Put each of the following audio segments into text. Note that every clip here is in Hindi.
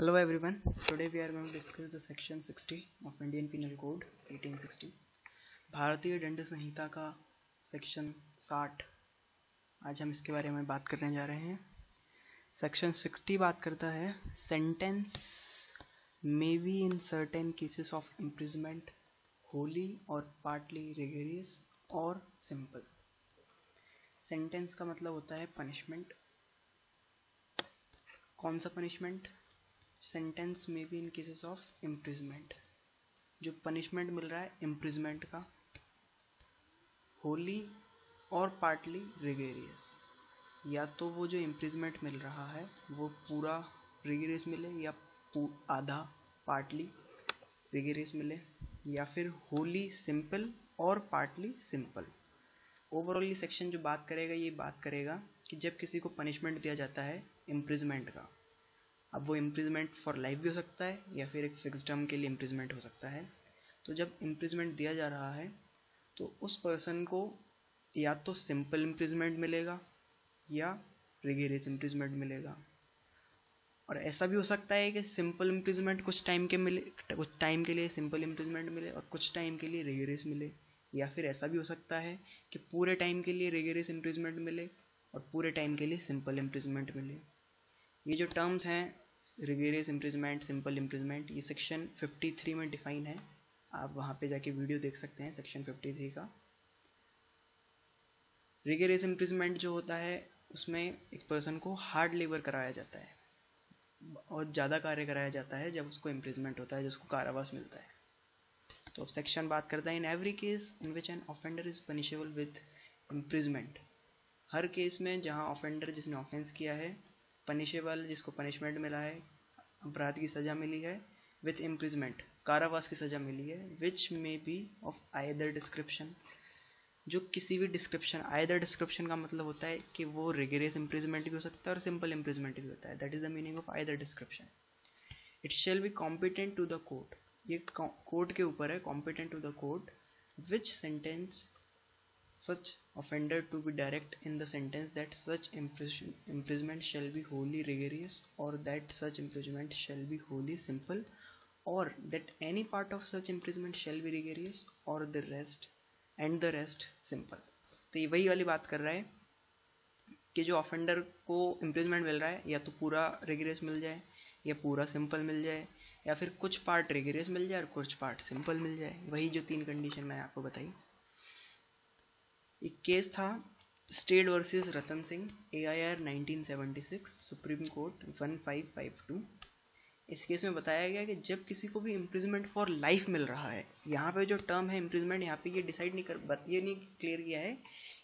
Hello everyone, today we are going to discuss the section 60 of Indian Penal Code 1860 भारतीय दंड संहिता का सेक्शन 60 आज हम इसके बारे में बात करने जा रहे हैं। सेक्शन 60 बात करता है sentence may be in certain cases of imprisonment wholly और पार्टली रिगेरियस और सिंपल सेंटेंस का मतलब होता है पनिशमेंट कौन सा पनिशमेंट सेंटेंस में भी इन केसेस ऑफ़ इम्प्रिजमेंट जो पनिशमेंट मिल रहा है इम्प्रिजमेंट का। होली और पार्टली रिगेरियस या तो वो जो इम्प्रिजमेंट मिल रहा है, वो पूरा रिगेरियस मिले, या आधा पार्टली रिगेरियस मिले, या फिर होली सिंपल और पार्टली सिंपल ओवरऑल ये सेक्शन जो बात करेगा, ये बात करेगा कि जब किसी को पनिशमेंट दिया जाता है इम्प्रिजमेंट का अब वो इम्प्रिजमेंट फॉर लाइफ भी हो सकता है, या फिर एक फिक्स टर्म के लिए इम्प्रिजमेंट हो सकता है। तो जब इम्प्रिजमेंट दिया जा रहा है तो उस पर्सन को या तो सिंपल इम्प्रिजमेंट मिलेगा, या रिगेरियस इम्प्रिजमेंट मिलेगा। और ऐसा भी हो सकता है कि सिंपल इम्प्रिजमेंट कुछ टाइम के मिले, कुछ टाइम के लिए सिंपल इम्प्रिजमेंट मिले और कुछ टाइम के लिए रिगेरियस मिले। या फिर ऐसा भी हो सकता है कि पूरे टाइम के लिए रिगेरियस इम्प्रिजमेंट मिले और पूरे टाइम के लिए सिंपल इम्प्रिजमेंट मिले। ये जो टर्म्स हैं रिगेरियस इम्प्रिजमेंट सिंपल इम्प्रिजमेंट ये सेक्शन 53 में डिफाइन है। आप वहाँ पे जाके वीडियो देख सकते हैं सेक्शन 53 का। रिगेरियस इम्प्रिजमेंट जो होता है, उसमें एक पर्सन को हार्ड लेबर कराया जाता है। और ज़्यादा कार्य कराया जाता है जब उसको इम्प्रिजमेंट होता है, जब उसको कारावास मिलता है। तो अब सेक्शन बात करता है। In every case in which an offender is punishable with imprisonment her case में जहाँ ऑफेंडर जिसने ऑफेंस किया है पनिशेबल जिसको पनिशमेंट मिला है, अपराध की सज़ा मिली है विथ इम्प्रिजमेंट कारावास की सज़ा मिली है which may be of either description जो किसी भी डिस्क्रिप्शन आयदर डिस्क्रिप्शन का मतलब होता है कि वो रिगेरियस इम्प्रिजमेंट भी हो सकता है और सिंपल इम्प्रिजमेंट भी होता है. That is the meaning of either description it shall be competent to the court ये कोर्ट के ऊपर है competent to the court which sentence such offender to be direct in the sentence that such imprison, imprisonment shall be wholly rigorous or that such imprisonment shall be wholly simple or that any part of such imprisonment shall be rigorous or the rest and the rest simple तो ये वही वाली बात कर रहा है कि जो ऑफेंडर को इम्प्रिजमेंट मिल रहा है या तो पूरा रेगरियस मिल जाए या पूरा सिंपल मिल जाए या फिर कुछ पार्ट रेगरियस मिल जाए और कुछ पार्ट सिंपल मिल जाए वही जो तीन कंडीशन मैंने आपको बताई एक केस था। State versus Ratan Singh A I R nineteen Supreme Court 1552 इस केस में बताया गया कि जब किसी को भी इम्प्रिजमेंट फॉर लाइफ मिल रहा है, यहाँ पे जो टर्म है इम्प्रिजमेंट यहाँ पे ये डिसाइड नहीं कर ये नहीं क्लियर किया है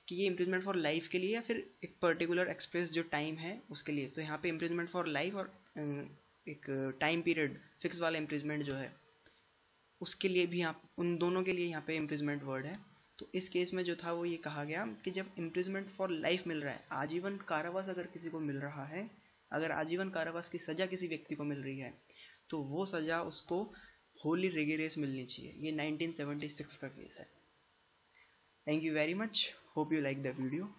कि ये इम्प्रिजमेंट फॉर लाइफ के लिए या फिर एक पर्टिकुलर एक्सप्रेस जो टाइम है उसके लिए। तो यहाँ पे इम्प्रिजमेंट फॉर लाइफ और एक टाइम पीरियड फिक्स वाला इम्प्रिजमेंट जो है, उसके लिए भी यहाँ, उन दोनों के लिए यहाँ पे इम्प्रिजमेंट वर्ड है। तो इस केस में जो था वो ये कहा गया कि जब इम्प्रिजमेंट फॉर लाइफ मिल रहा है आजीवन कारावास अगर किसी को मिल रहा है अगर आजीवन कारावास की सज़ा किसी व्यक्ति को मिल रही है तो वो सज़ा उसको होली रेगेरेस मिलनी चाहिए। ये 1976 का केस है। Thank you very much hope you like the video